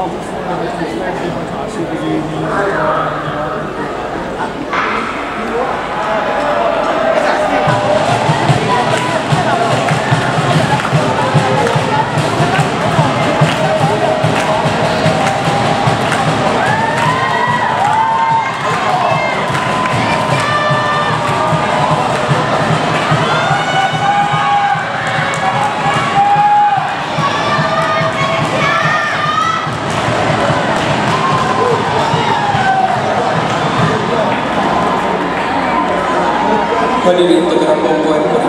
solve this one, which is actually much easier to use. Pwede rin ito. ng